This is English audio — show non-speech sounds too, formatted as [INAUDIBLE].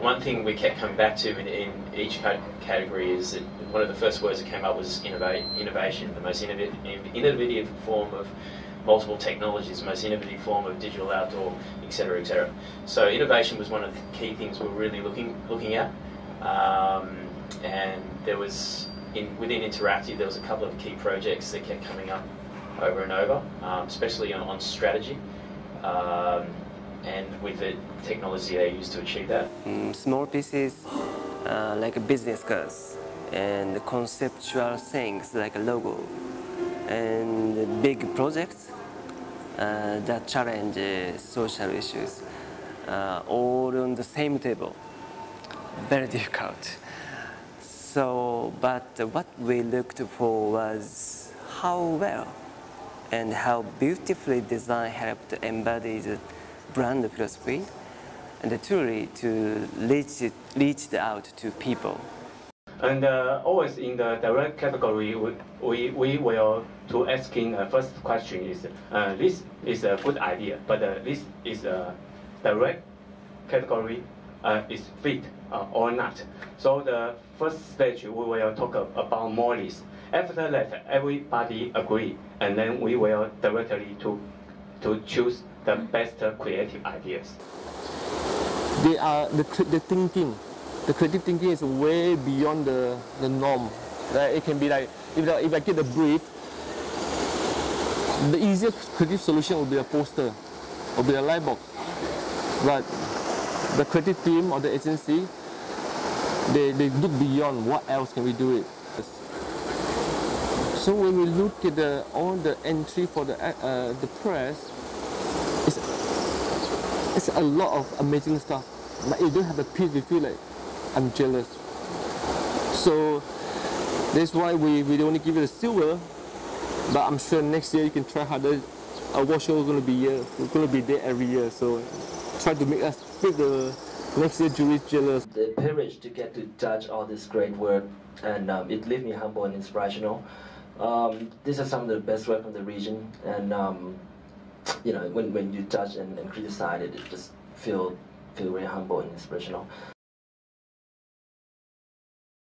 One thing we kept coming back to in, in each category is that one of the first words that came up was innovate, innovation, the most innovative, innovative form of multiple technologies, the most innovative form of digital outdoor, etc., etc. So innovation was one of the key things we were really looking looking at, um, and there was in within interactive there was a couple of key projects that kept coming up over and over, um, especially on, on strategy. Um, and with the technology they use to achieve that. Mm, small pieces uh, like business cards and conceptual things like a logo and big projects uh, that challenge uh, social issues uh, all on the same table. Very [LAUGHS] difficult. So, but what we looked for was how well and how beautifully design helped embody the brand philosophy and the truly to reach, it, reach out to people. And uh, always in the direct category, we, we, we will to asking uh, first question is, uh, this is a good idea, but uh, this is a direct category, uh, is fit uh, or not. So the first stage, we will talk about more this. After that, everybody agree, and then we will directly to, to choose the best creative ideas. They are the, the thinking. The creative thinking is way beyond the, the norm. Right? It can be like, if, if I get the brief, the easiest creative solution will be a poster, or be a light box. But the creative team or the agency, they, they look beyond what else can we do it. So when we look at the, all the entry for the, uh, the press, it's, it's a lot of amazing stuff. But you don't have a piece, we feel like I'm jealous. So that's why we, we only give it a silver, but I'm sure next year you can try harder. Our watch show is going to be here. We're going to be there every year, so try to make us make the next year jury jealous. The privilege to get to judge all this great work, and um, it left me humble and inspirational. Um, these are some of the best work from the region, and um, you know, when, when you judge and, and criticize it, it just feel feel very humble and inspirational.